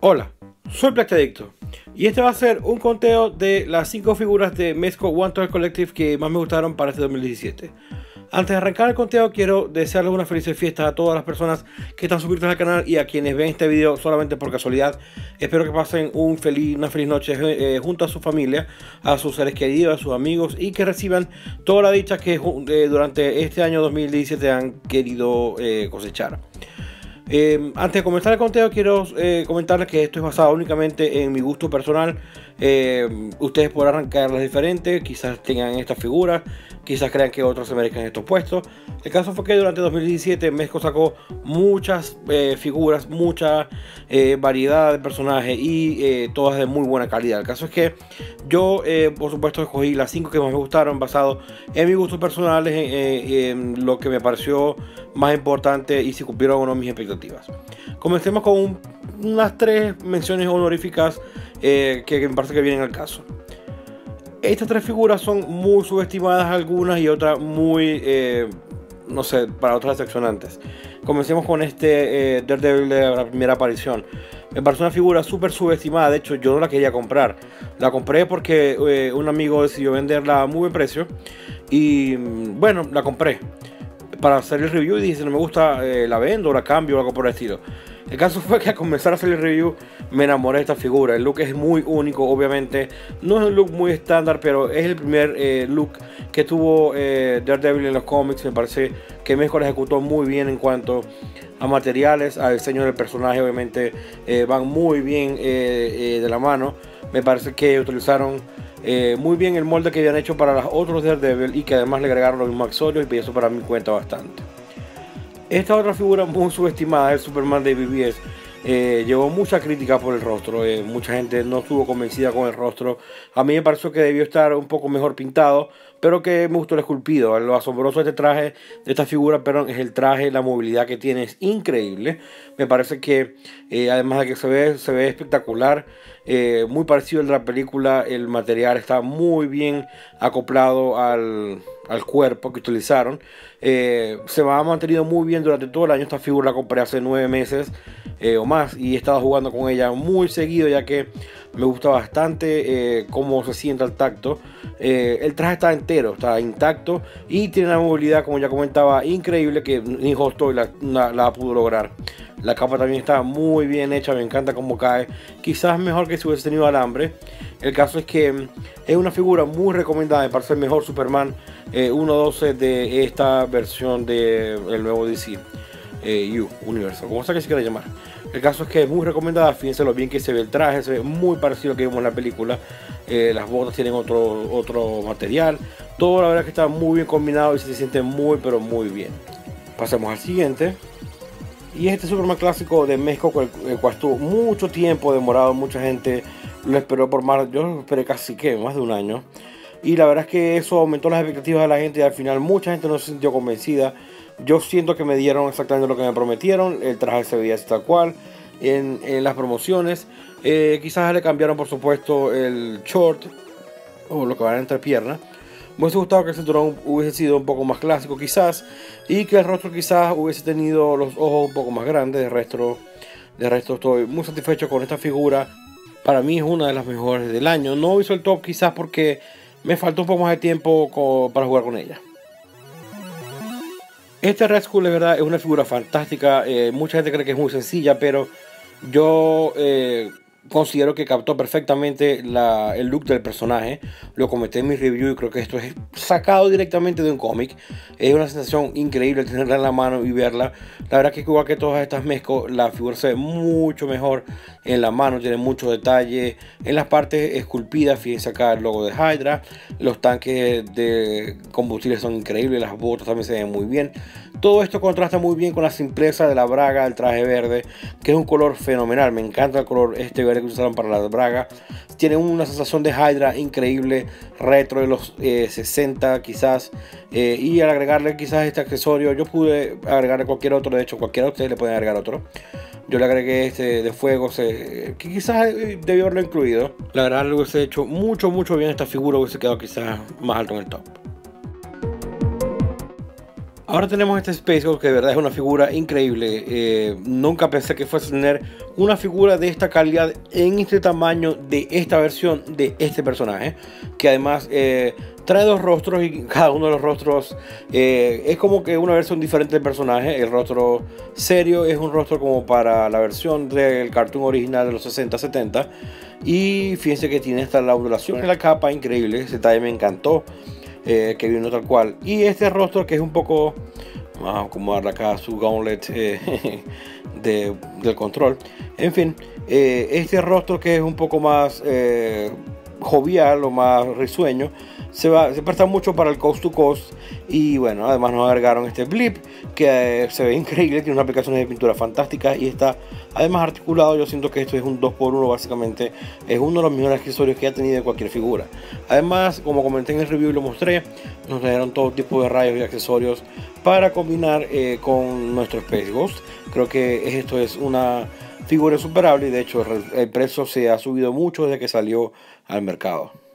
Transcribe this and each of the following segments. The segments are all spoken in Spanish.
Hola, soy Adicto y este va a ser un conteo de las 5 figuras de Mezco One Toy Collective que más me gustaron para este 2017. Antes de arrancar el conteo quiero desearles una feliz fiesta a todas las personas que están suscritas al canal y a quienes ven este video solamente por casualidad. Espero que pasen feliz, una feliz noche eh, junto a su familia, a sus seres queridos, a sus amigos y que reciban toda la dicha que eh, durante este año 2017 han querido eh, cosechar. Eh, antes de comenzar el conteo quiero eh, comentarles que esto es basado únicamente en mi gusto personal. Eh, ustedes podrán arrancarlas diferentes, quizás tengan estas figuras, quizás crean que otros se merezcan estos puestos. El caso fue que durante 2017 Mezco sacó muchas figuras, mucha variedad de personajes y todas de muy buena calidad. El caso es que yo, por supuesto, escogí las 5 que más me gustaron basado en mi gusto personal, en lo que me pareció más importante y si cumplieron o no mis expectativas. Comencemos con unas tres menciones honoríficas eh, que, me parece que vienen al caso. Estas tres figuras son muy subestimadas algunas y otras muy, eh, no sé, para otras decepcionantes. Comencemos con este eh, Daredevil de la primera aparición. Me parece una figura súper subestimada, de hecho yo no la quería comprar. La compré porque un amigo decidió venderla a muy buen precio y mm, bueno, la compré para hacer el review y dije, no me gusta, eh, la vendo, la cambio o algo por el estilo. El caso fue que al comenzar a hacer el review me enamoré de esta figura. El look es muy único, obviamente. No es un look muy estándar, pero es el primer eh, look que tuvo eh, Daredevil en los cómics. Me parece que mejor ejecutó muy bien en cuanto a materiales, al diseño del personaje. Obviamente van muy bien de la mano. Me parece que utilizaron eh, muy bien el molde que habían hecho para los otros Daredevil y que además le agregaron los mismos accesorios y eso para mí cuenta bastante. Esta otra figura muy subestimada, el Superman de BBS, eh, llevó mucha crítica por el rostro. Eh, mucha gente no estuvo convencida con el rostro. A mí me pareció que debió estar un poco mejor pintado, pero que me gustó el esculpido. Lo asombroso de este traje, de esta figura, perdón, es el traje, la movilidad que tiene es increíble. Me parece que además de que se ve, se ve espectacular. Eh, muy parecido al de la película, el material está muy bien acoplado al, cuerpo que utilizaron. Eh, se ha mantenido muy bien durante todo el año. Esta figura la compré hace nueve meses eh, o más y he estado jugando con ella muy seguido ya que me gusta bastante cómo se siente al tacto. el traje está entero, está intacto y tiene una movilidad, como ya comentaba, increíble que ni Hostoy la, la pudo lograr. La capa también está muy bien hecha, me encanta cómo cae. Quizás mejor que si hubiese tenido alambre. El caso es que es una figura muy recomendada, para ser mejor Superman 1.12 eh, de esta versión del de nuevo DC eh, U, Universo, como sea que se quiera llamar. El caso es que es muy recomendada, fíjense lo bien que se ve el traje, se ve muy parecido a lo que vimos en la película. Eh, las botas tienen otro, otro material. Todo la verdad que está muy bien combinado y se siente muy pero muy bien. Pasemos al siguiente. Y este Superman clásico de México, el cual estuvo mucho tiempo demorado, mucha gente lo esperó por más, yo lo esperé casi que más de un año. Y la verdad es que eso aumentó las expectativas de la gente y al final mucha gente no se sintió convencida. Yo siento que me dieron exactamente lo que me prometieron, el traje se veía tal cual en, las promociones. Eh, quizás le cambiaron por supuesto el short o lo que va entre piernas me hubiese gustado que el cinturón hubiese sido un poco más clásico quizás y que el rostro quizás hubiese tenido los ojos un poco más grandes. De resto, de resto estoy muy satisfecho con esta figura. Para mí es una de las mejores del año. No hizo el top quizás porque me faltó un poco más de tiempo para jugar con ella. Este Red Skull de verdad es una figura fantástica. Eh, mucha gente cree que es muy sencilla, pero yo eh, considero que captó perfectamente el look del personaje. Lo comenté en mi review y creo que esto es sacado directamente de un cómic. Es una sensación increíble tenerla en la mano y verla. La verdad que igual que todas estas mezclas, la figura se ve mucho mejor en la mano. Tiene mucho detalle en las partes esculpidas. Fíjense acá el logo de Hydra. Los tanques de combustible son increíbles. Las botas también se ven muy bien. Todo esto contrasta muy bien con la simpleza de la braga, del traje verde, que es un color fenomenal. Me encanta el color este verde que usaron para la braga. Tiene una sensación de Hydra increíble, retro de los 60 eh, quizás. Eh, y al agregarle quizás este accesorio, yo pude agregarle cualquier otro. De hecho, cualquiera de ustedes le pueden agregar otro. Yo le agregué este de fuego, que quizás eh, debió haberlo incluido. La verdad, lo hubiese hecho mucho, mucho bien esta figura, hubiese quedado quizás más alto en el top. Ahora tenemos este Space Ghost que de verdad es una figura increíble. Eh, nunca pensé que fuese tener una figura de esta calidad en este tamaño de esta versión de este personaje. Que además eh, trae dos rostros y cada uno de los rostros eh, es como que una versión diferente del personaje. El rostro serio es un rostro como para la versión del cartoon original de los 60-70. Y fíjense que tiene esta la ondulación en la capa increíble. Ese detalle me encantó. Eh, que vino tal cual. Y este rostro que es un poco, vamos a acomodar acá su gauntlet eh, del control. En fin, eh, este rostro que es un poco más jovial o más risueño se, va, se presta mucho para el coast to coast y bueno, además nos agregaron este blip que eh, se ve increíble, tiene una aplicación de pintura fantástica y está además articulado, yo siento que esto es un 2x1 básicamente, es uno de los mejores accesorios que ha tenido cualquier figura. Además, como comenté en el review y lo mostré, nos trajeron todo tipo de rayos y accesorios para combinar eh, con nuestro Space Ghost. Creo que esto es una figura superable y de hecho el precio se ha subido mucho desde que salió al mercado.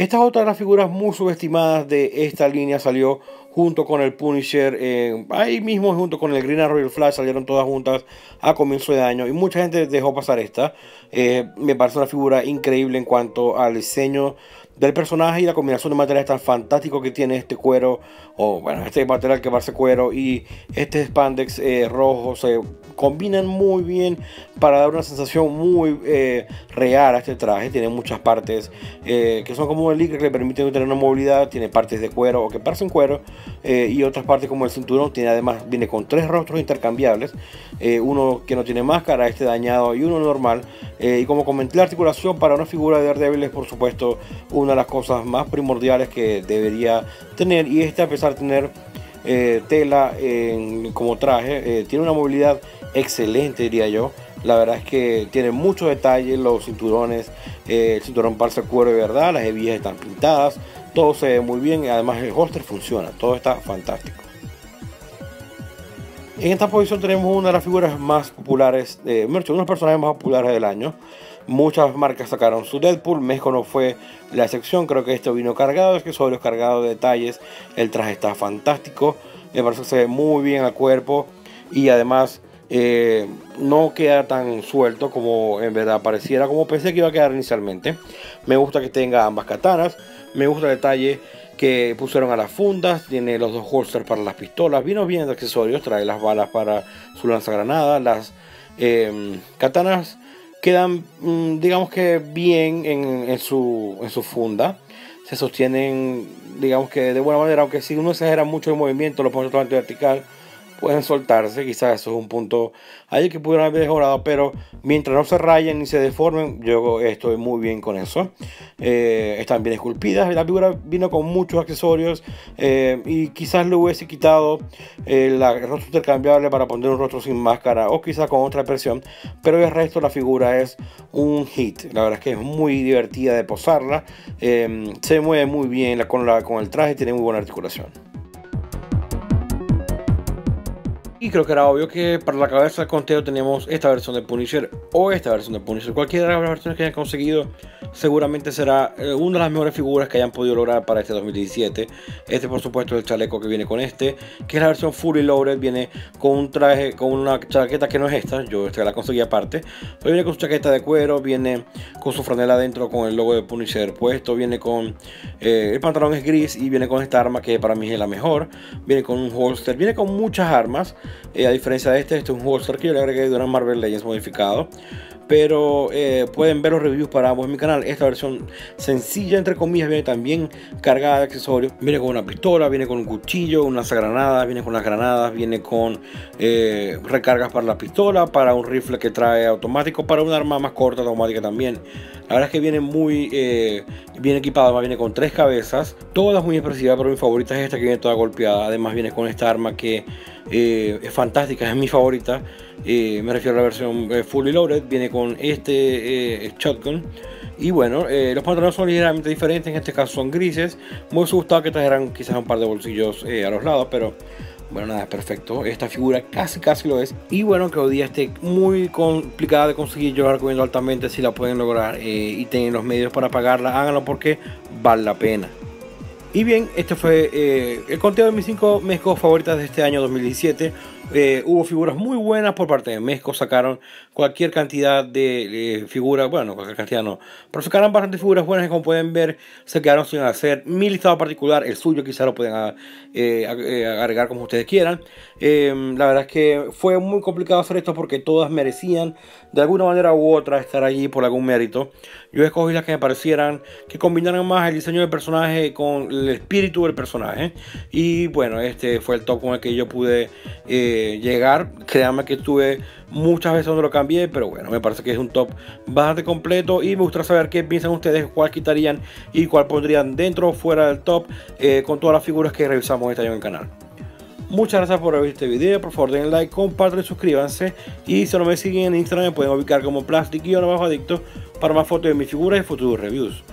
Esta es otra de las figuras muy subestimadas de esta línea. Salió junto con el Punisher. Eh, ahí mismo junto con el Green Arrow y el Flash salieron todas juntas a comienzo de año. Y mucha gente dejó pasar esta. Eh, me parece una figura increíble en cuanto al diseño del personaje y la combinación de materiales tan fantástico que tiene este cuero, o bueno, este material que parece cuero y este spandex eh, rojo se combinan muy bien para dar una sensación muy eh, real a este traje. Tiene muchas partes eh, que son como el licra que le permiten tener una movilidad, tiene partes de cuero o que parecen cuero y otras partes como el cinturón, tiene además viene con tres rostros intercambiables, uno que no tiene máscara, este dañado y uno normal. y como comenté, la articulación para una figura de Daredevil es por supuesto una de las cosas más primordiales que debería tener y este a pesar de tener eh, tela como traje eh, tiene una movilidad excelente diría yo la verdad es que tiene muchos detalles los cinturones eh, el cinturón parece cuero de verdad las hebillas están pintadas todo se ve muy bien además el holster funciona todo está fantástico en esta posición tenemos una de las figuras más populares, de uno de los personajes más populares del año. Muchas marcas sacaron su Deadpool, México no fue la excepción, creo que esto vino cargado, es que sobre cargado de detalles, el traje está fantástico, me parece que se ve muy bien al cuerpo y además eh, no queda tan suelto como en verdad pareciera, como pensé que iba a quedar inicialmente. Me gusta que tenga ambas katanas, me gusta el detalle que pusieron a las fundas, tiene los dos holsters para las pistolas, vino bien de accesorios, trae las balas para su lanzagranada, las eh, katanas quedan, mm, digamos que bien en, su, en su funda. Se sostienen, digamos que de buena manera, aunque si uno exagera mucho el movimiento, lo pone totalmente vertical, pueden soltarse. Quizás eso es un punto ahí que pudieron haber mejorado, pero mientras no se rayen ni se deformen, yo estoy muy bien con eso. Eh, están bien esculpidas. La figura vino con muchos accesorios eh, y quizás le hubiese quitado el rostro intercambiable para poner un rostro sin máscara o quizás con otra presión, pero el resto la figura es un hit. La verdad es que es muy divertida de posarla. Eh, se mueve muy bien con, la, con el traje, tiene muy buena articulación. Y creo que era obvio que para la cabeza del conteo teníamos esta versión de Punisher o esta versión de Punisher. Cualquiera de las versiones que hayan conseguido seguramente será eh, una de las mejores figuras que hayan podido lograr para este 2017. Este por supuesto es el chaleco que viene con este, que es la versión Fully Loaded. Viene con un traje, con una chaqueta que no es esta, yo esta la conseguí aparte. Pero viene con su chaqueta de cuero, viene con su franela adentro con el logo de Punisher puesto, viene con eh, el pantalón es gris y viene con esta arma que para mí es la mejor. Viene con un holster, viene con muchas armas. Eh, a diferencia de este, este es un holster que yo le agregué de una Marvel Legends modificado. Pero eh, pueden ver los reviews para ambos en mi canal. Esta versión sencilla, entre comillas, viene también cargada de accesorios. Viene con una pistola, viene con un cuchillo, unas granadas, viene con las granadas, viene con eh, recargas para la pistola, para un rifle que trae automático, para un arma más corta automática también. La verdad es que viene muy bien equipada, viene con tres cabezas, todas muy expresivas, pero mi favorita es esta que viene toda golpeada. Además viene con esta arma que eh, es fantástica, es mi favorita. Eh, me refiero a la versión eh, fully loaded, viene con este shotgun. Y bueno, los pantalones son ligeramente diferentes, en este caso son grises. Hubiese gustado que trajeran quizás un par de bolsillos a los lados, pero bueno, nada, perfecto. Esta figura casi casi lo es. Y bueno, que hoy día esté muy complicada de conseguir, yo la recomiendo altamente si la pueden lograr y tienen los medios para pagarla, háganlo porque vale la pena. Y bien, este fue eh, el conteo de mis 5 mezcos favoritas de este año 2017. Eh, hubo figuras muy buenas por parte de Mezco, sacaron cualquier cantidad de figuras, bueno, cualquier cantidad no, pero sacaron bastantes figuras buenas y como pueden ver se quedaron sin hacer mi listado particular, el suyo quizá lo pueden ah, eh, agregar como ustedes quieran. Em, la verdad es que fue muy complicado hacer esto porque todas merecían de alguna manera u otra estar allí por algún mérito. Yo escogí las que me parecieran que combinaran más el diseño del personaje con el espíritu del personaje. Y bueno, este fue el top con el que yo pude eh, llegar. Créanme que estuve muchas veces donde lo cambié, pero bueno, me parece que es un top bastante completo. Y me gustaría saber qué piensan ustedes, cuál quitarían y cuál pondrían dentro o fuera del top eh, con todas las figuras que revisamos este año en el canal. Muchas gracias por ver este video. Por favor, den like, compartan, suscríbanse. Y si no me siguen en Instagram, me pueden ubicar como Plastic y abajo adicto para más fotos de mis figuras y futuros reviews.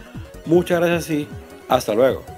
Muchas gracias y hasta luego.